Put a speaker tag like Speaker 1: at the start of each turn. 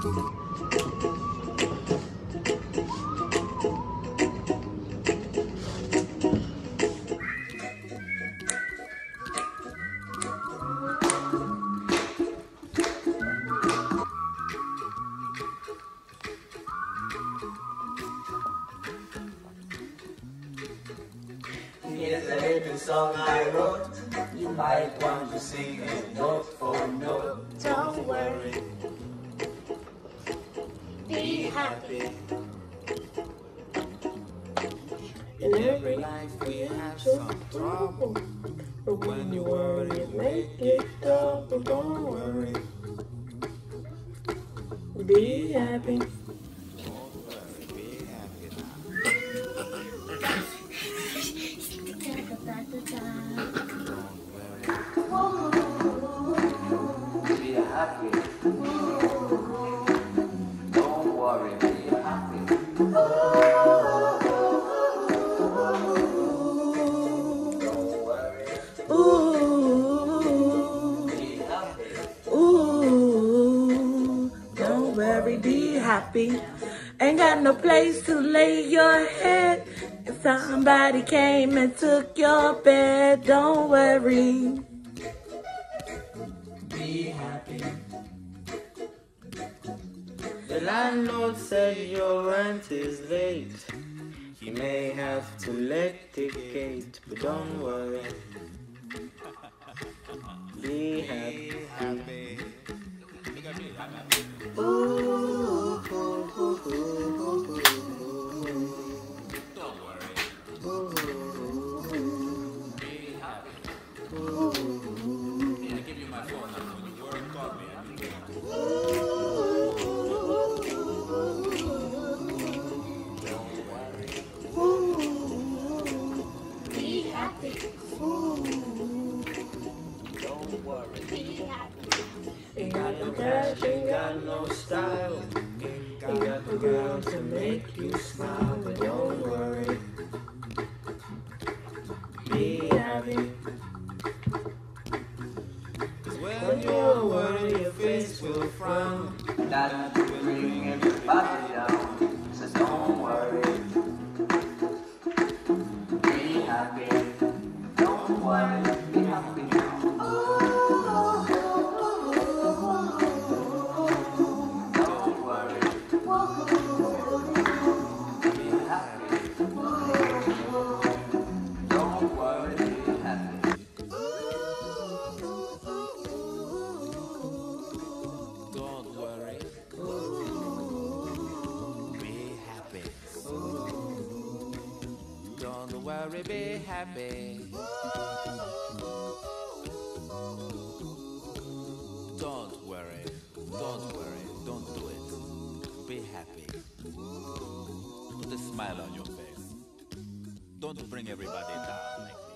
Speaker 1: Here's a little song I wrote. You might want to sing it.
Speaker 2: Happy.
Speaker 1: In every life we have some trouble. But when you worry, make it double. Don't worry. Be happy. Happy.
Speaker 3: Ain't got no place to lay your head. If somebody came and took your bed, don't worry.
Speaker 1: Be happy. The landlord said your rent is late. He may have to litigate, but don't worry. Cash, ain't got no style. Ain't got no girl to make you smile, but don't worry. Be happy. Cause when you're worried, your face will frown. That will bring everybody down. So don't worry. Be happy. Don't worry.
Speaker 4: Worry, be happy. Don't worry. Don't worry. Don't do it. Be happy. Put a smile on your face. Don't bring everybody down like